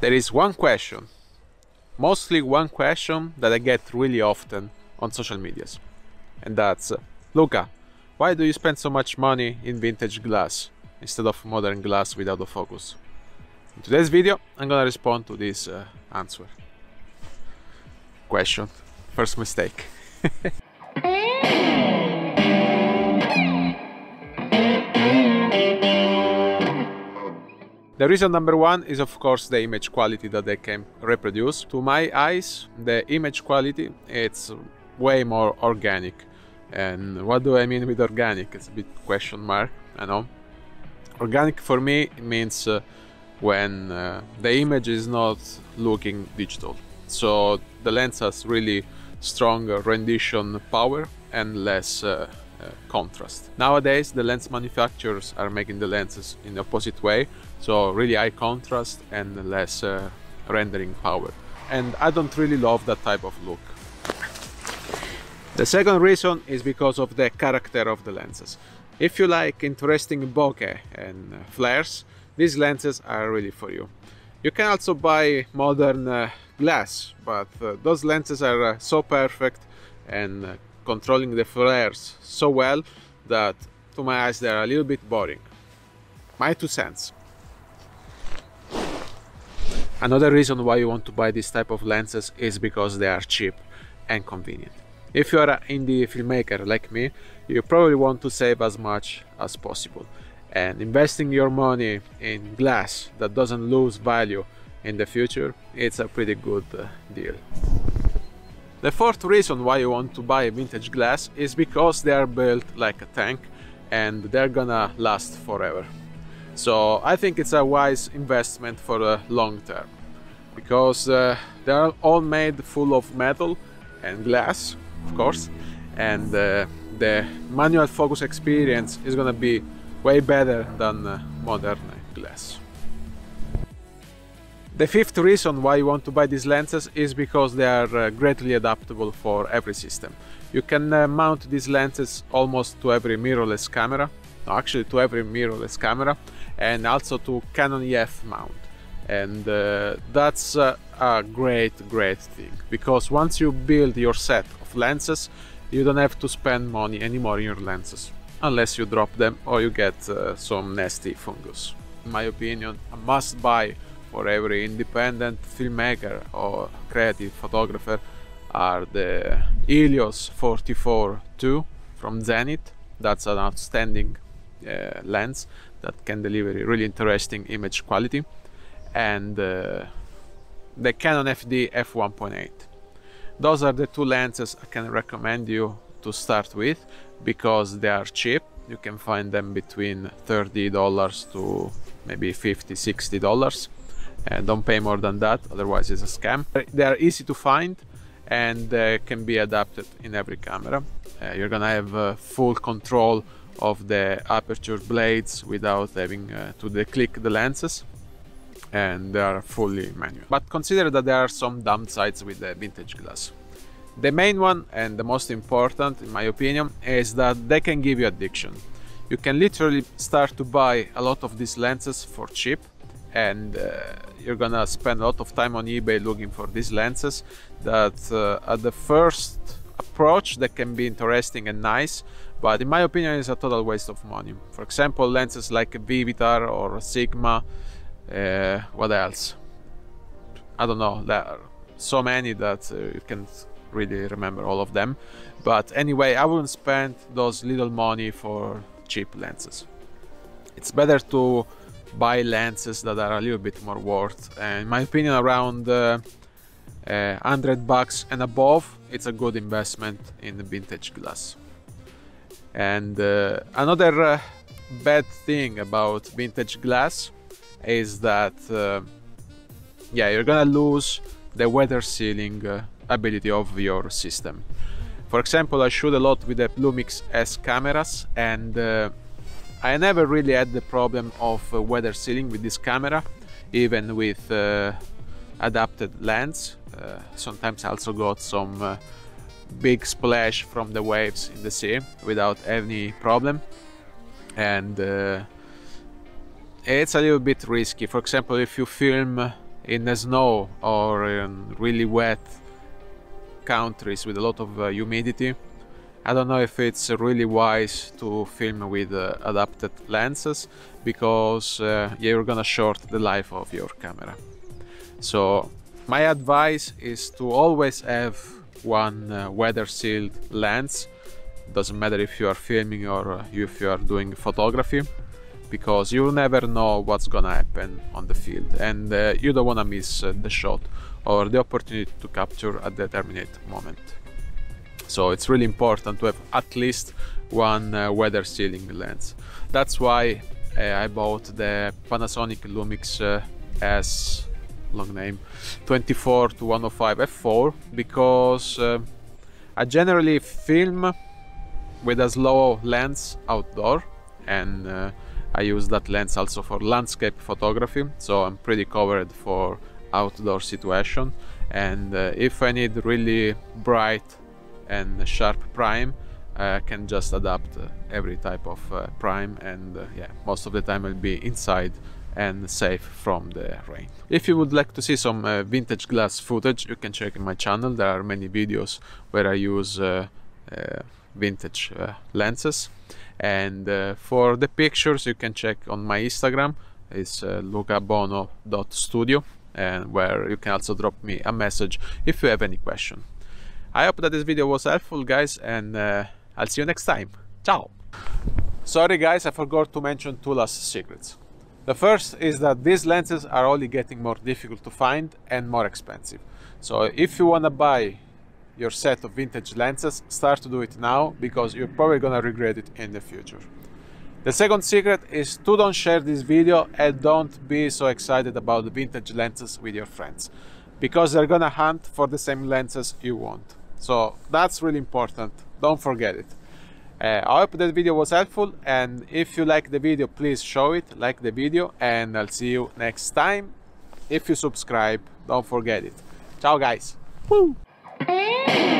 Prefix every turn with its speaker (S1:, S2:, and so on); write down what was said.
S1: There is one question, mostly one question that I get really often on social medias. And that's, Luca, why do you spend so much money in vintage glass instead of modern glass with autofocus? In today's video, I'm gonna respond to this uh, answer. Question. First mistake. The reason number one is of course the image quality that they can reproduce. To my eyes, the image quality it's way more organic. And what do I mean with organic? It's a bit question mark, I know. Organic for me means uh, when uh, the image is not looking digital. So the lens has really strong rendition power and less uh, contrast. Nowadays, the lens manufacturers are making the lenses in the opposite way, so really high contrast and less uh, rendering power. And I don't really love that type of look. The second reason is because of the character of the lenses. If you like interesting bokeh and flares, these lenses are really for you. You can also buy modern uh, glass, but uh, those lenses are uh, so perfect and uh, controlling the flares so well that to my eyes they're a little bit boring. My two cents. Another reason why you want to buy this type of lenses is because they are cheap and convenient. If you are an indie filmmaker like me, you probably want to save as much as possible. And investing your money in glass that doesn't lose value in the future, it's a pretty good uh, deal. The fourth reason why you want to buy vintage glass is because they are built like a tank and they're gonna last forever. So I think it's a wise investment for the long term because uh, they are all made full of metal and glass, of course, and uh, the manual focus experience is gonna be way better than uh, modern glass. The fifth reason why you want to buy these lenses is because they are uh, greatly adaptable for every system. You can uh, mount these lenses almost to every mirrorless camera, actually to every mirrorless camera, and also to Canon EF mount. And uh, that's uh, a great, great thing because once you build your set of lenses, you don't have to spend money anymore in your lenses unless you drop them or you get uh, some nasty fungus. In my opinion, a must buy for every independent filmmaker or creative photographer are the Helios 44-2 from Zenith. That's an outstanding uh, lens that can deliver really interesting image quality. And uh, the Canon FD f1.8. Those are the two lenses I can recommend you to start with because they are cheap. You can find them between $30 to maybe $50, $60 uh, don't pay more than that, otherwise it's a scam. They are easy to find and uh, can be adapted in every camera. Uh, you're gonna have uh, full control of the aperture blades without having uh, to click the lenses and they are fully manual. But consider that there are some downsides with the vintage glass. The main one and the most important in my opinion is that they can give you addiction. You can literally start to buy a lot of these lenses for cheap and uh, you're gonna spend a lot of time on eBay looking for these lenses that uh, at the first approach that can be interesting and nice but in my opinion is a total waste of money. For example lenses like Vivitar or Sigma uh, what else? I don't know there are so many that uh, you can really remember all of them. But anyway I wouldn't spend those little money for cheap lenses. It's better to buy lenses that are a little bit more worth. And in my opinion, around uh, uh, 100 bucks and above, it's a good investment in vintage glass. And uh, another uh, bad thing about vintage glass is that, uh, yeah, you're gonna lose the weather sealing uh, ability of your system. For example, I shoot a lot with the Lumix S cameras and I never really had the problem of uh, weather sealing with this camera, even with uh, adapted lens. Uh, sometimes I also got some uh, big splash from the waves in the sea without any problem. And uh, it's a little bit risky. For example, if you film in the snow or in really wet countries with a lot of uh, humidity I don't know if it's really wise to film with uh, adapted lenses because uh, you're gonna short the life of your camera. So my advice is to always have one uh, weather sealed lens. Doesn't matter if you are filming or uh, if you are doing photography because you never know what's gonna happen on the field and uh, you don't wanna miss uh, the shot or the opportunity to capture a determinate moment so it's really important to have at least one uh, weather sealing lens. That's why uh, I bought the Panasonic Lumix uh, S long name 24 to 105 f4 because uh, I generally film with a slow lens outdoor and uh, I use that lens also for landscape photography. So I'm pretty covered for outdoor situation. And uh, if I need really bright and sharp prime I can just adapt uh, every type of uh, prime and uh, yeah most of the time I'll be inside and safe from the rain. If you would like to see some uh, vintage glass footage you can check in my channel there are many videos where I use uh, uh, vintage lenses and for the pictures you can check on my Instagram it's uh, lucabono.studio and where you can also drop me a message if you have any question. I hope that this video was helpful guys and uh, I'll see you next time. Ciao! Sorry guys, I forgot to mention two last secrets. The first is that these lenses are only getting more difficult to find and more expensive. So if you wanna buy your set of vintage lenses, start to do it now because you're probably gonna regret it in the future. The second secret is to don't share this video and don't be so excited about the vintage lenses with your friends because they're gonna hunt for the same lenses you want. So that's really important. Don't forget it. Uh, I hope that video was helpful and if you like the video please show it, like the video and I'll see you next time. If you subscribe, don't forget it. Ciao guys! Woo!